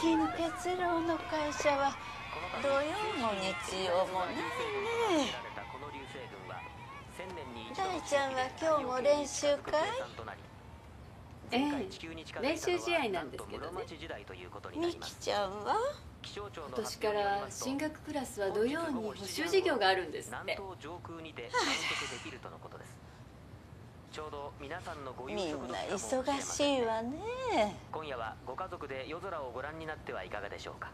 近論郎の会社は土曜も日曜もないね大ちゃんは今日も練習かいええ練習試合なんですけどね美樹ちゃんは今年から進学クラスは土曜に補習授業があるんですってあちょうど皆さんのご夕食みんな忙しいわね。今夜はご家族で夜空をご覧になってはいかがでしょうか。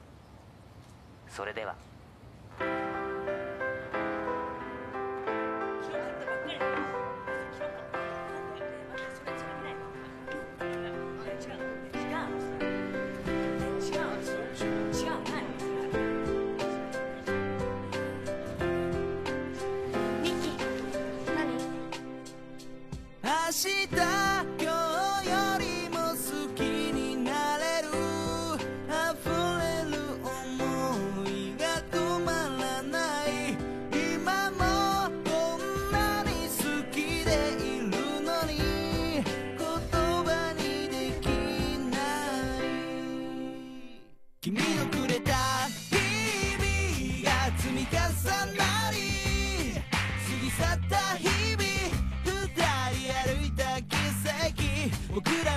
それでは。necesitas. could I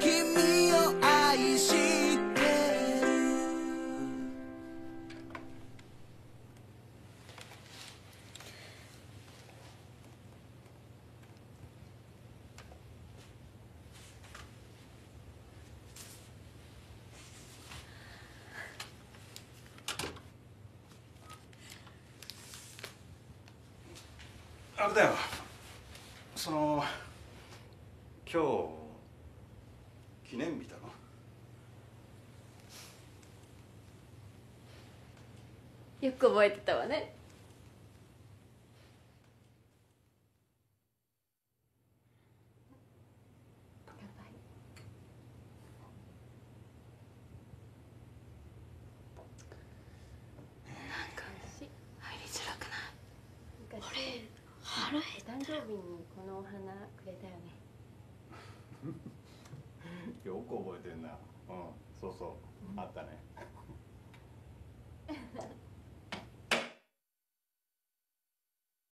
君を愛してあれだよ。その今日記念日だろよく覚えてたわね入りづらくない俺腹減った誕生日にこのお花くれたよね。よく覚えてんな。うんそうそう。あったね